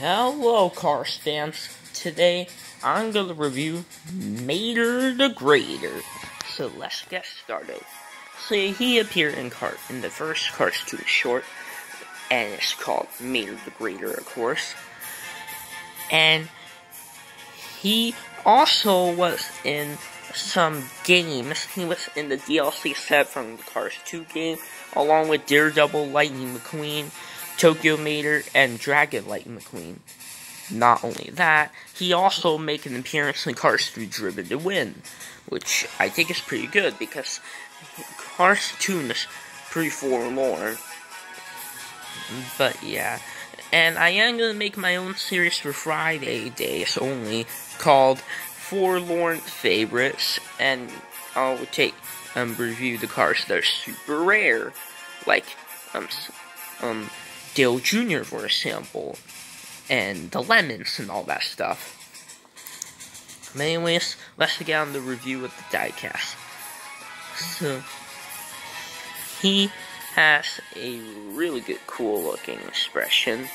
Hello, car fans. Today, I'm gonna review Mater the Greater. So let's get started. So he appeared in Car in the first Cars 2 short, and it's called Mater the Greater, of course. And he also was in some games. He was in the DLC set from the Cars 2 game, along with Daredevil, Lightning McQueen, Tokyo Mater, and Dragon Lightning McQueen. Not only that, he also made an appearance in Cars 3 Driven to Win, which I think is pretty good because Cars 2 is pretty forlorn. But yeah, and I am going to make my own series for Friday days only called Forlorn Favorites, and I'll take um review the cars that are super rare, like um um Dale Jr. for example, and the lemons and all that stuff. But anyways, let's get on the review of the diecast. So he has a really good, cool looking expression.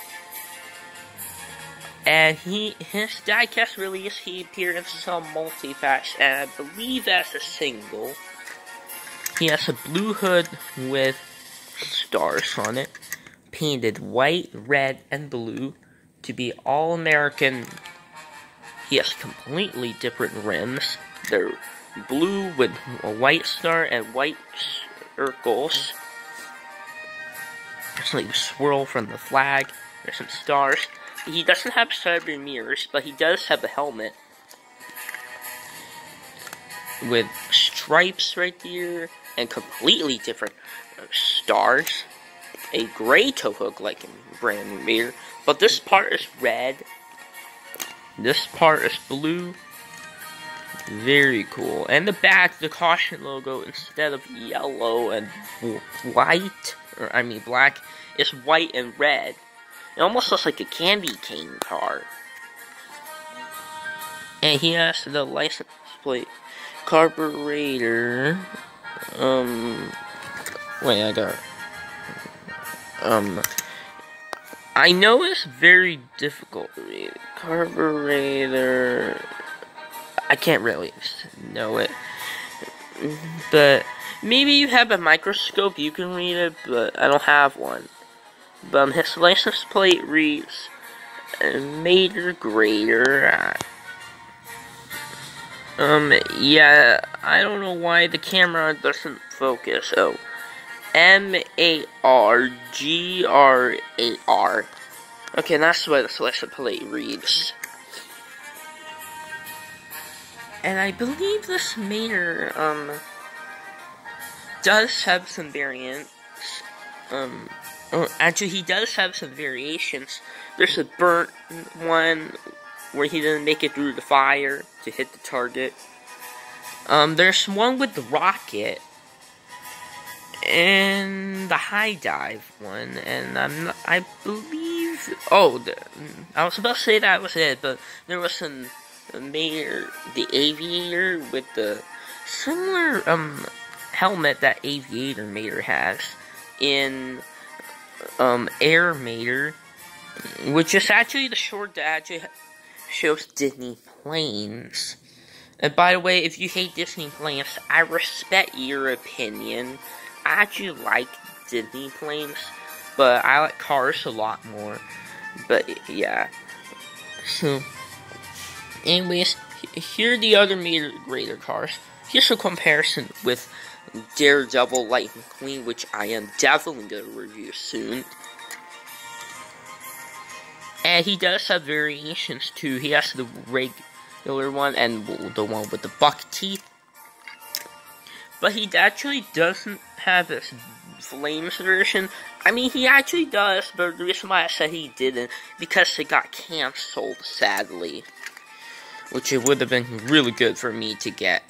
And he his diecast release he appears in some multi-packs and I believe as a single. He has a blue hood with stars on it, painted white, red, and blue to be all American. He has completely different rims. They're blue with a white star and white circles. There's like a swirl from the flag. There's some stars. He doesn't have side mirrors, but he does have a helmet with stripes right there and completely different uh, stars. A gray tow hook like in brand new mirror, but this part is red. This part is blue. Very cool. And the back, the caution logo, instead of yellow and white, or I mean black, is white and red. It almost looks like a candy cane car. And he has the license plate carburetor. Um, wait, I got. Um, I know it's very difficult to read. Carburetor. I can't really know it. But maybe you have a microscope, you can read it, but I don't have one. But um, his license plate reads Major Greater. Um, yeah, I don't know why the camera doesn't focus. Oh, M A R G R A R. Okay, that's what the license plate reads. And I believe this Mater, um, does have some variants. Um, Oh, actually, he does have some variations. There's a burnt one where he didn't make it through the fire to hit the target. Um, there's one with the rocket and the high dive one, and I'm not, I believe. Oh, the, I was about to say that was it, but there was some Mater, the aviator with the similar um helmet that aviator Mater has in um, Air Mater, which is actually the short that actually shows Disney planes. And by the way, if you hate Disney planes, I respect your opinion. I actually like Disney planes, but I like cars a lot more. But yeah. So, anyways, here are the other Mater Greater cars. Here's a comparison with Daredevil Lightning McQueen, which I am definitely going to review soon. And he does have variations too. He has the regular one and the one with the buck teeth. But he actually doesn't have this Flames version. I mean, he actually does, but the reason why I said he didn't, because it got cancelled, sadly. Which it would have been really good for me to get.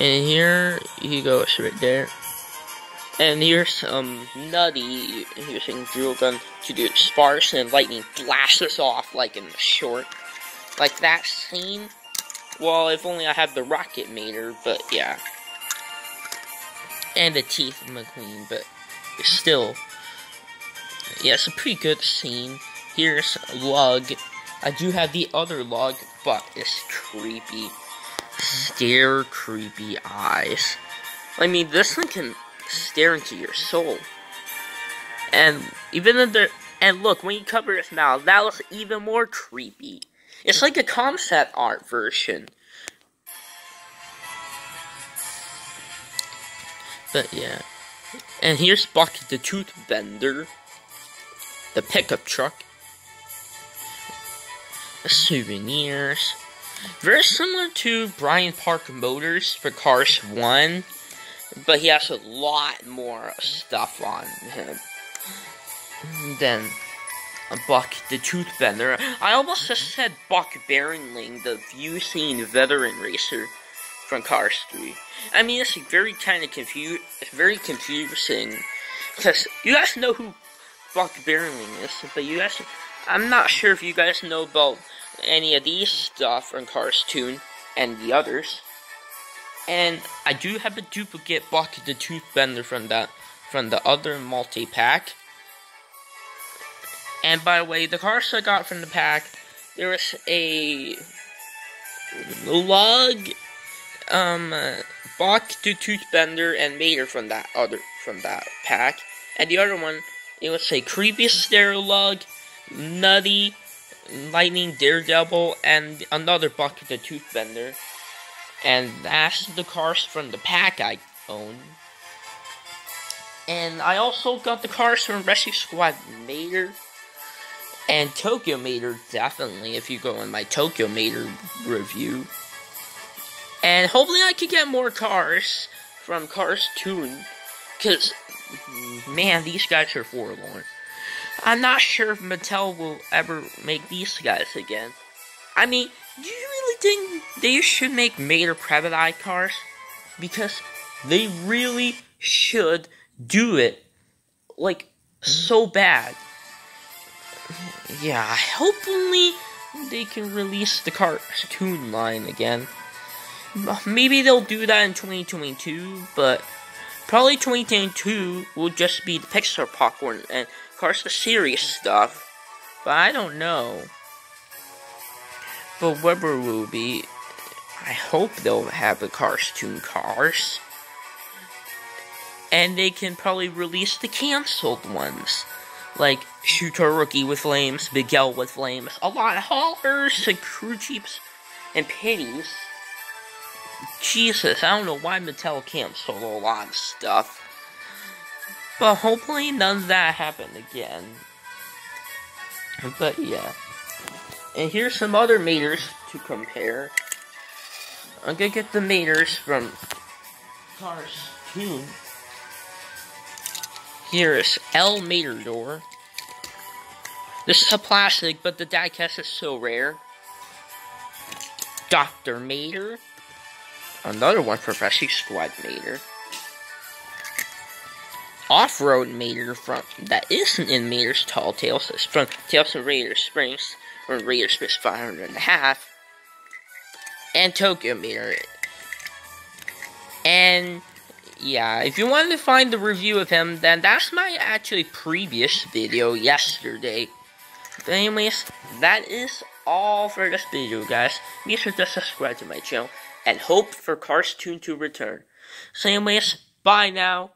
And here he goes right there. And here's some nutty using drill gun to do sparks and lightning blasts off like in the short. Like that scene. Well, if only I had the rocket mater, but yeah. And the teeth of McQueen, but still. yeah, it's a pretty good scene. Here's Lug. I do have the other Lug, but it's creepy. Stare creepy eyes. I mean, this one can stare into your soul. And even in the and look, when you cover his mouth, that looks even more creepy. It's like a concept art version. But yeah. And here's Buck the Tooth Bender. The pickup truck. Souvenirs. Very similar to Brian Park Motors for Cars 1. But he has a lot more stuff on him. Then Buck the Toothbender. I almost just said Buck Bearingly, the View scene veteran racer from Cars 3. I mean, it's very kind of confused. Very confusing because you guys know who Buck Bearingly is, but you guys, I'm not sure if you guys know about any of these stuff from Cars 2 and the others. And I do have a duplicate Buck the Toothbender from that from the other multi-pack. And by the way, the cars I got from the pack, there was a lug, um, Buck the Toothbender and Mater from that other from that pack, and the other one it was a creepy stereo lug, nutty, lightning daredevil, and another Buck the Toothbender. And that's the cars from the pack I own. And I also got the cars from Rescue Squad Mater and Tokyo Mater, definitely, if you go in my Tokyo Mater review. And hopefully I can get more cars from Cars Toon. Because, man, these guys are forlorn. I'm not sure if Mattel will ever make these guys again. I mean, do you really think they should make Mater Private cars? Because they really should do it, like, so bad yeah, hopefully they can release the cartoon line again. Maybe they'll do that in 2022, but probably 2022 will just be the Pixar popcorn and Cars the Series stuff. But I don't know. But whatever will be, I hope they'll have the cartoon cars. And they can probably release the cancelled ones like Rookie with Flames, Miguel with Flames, a lot of haulers and crew chiefs and pities. Jesus, I don't know why Mattel can't canceled a lot of stuff. But hopefully none of that happen again. But yeah. And here's some other Maters to compare. I'm gonna get the Maters from Cars 2. Here is El Matador. This is a plastic, but the diecast is so rare. Dr. Mater. Another one for Rescue Squad Mater. Off-Road Mater from that isn't in Mater's Tall Tales. It's from Tales of Radiator Springs, from Radiator Springs 500 and a half. And Tokyo Mater. And yeah, if you wanted to find the review of him, then that's my actually previous video yesterday. But anyways, that is all for this video, guys. Be sure to subscribe to my channel and hope for Cars Toon to return. So anyways, bye now.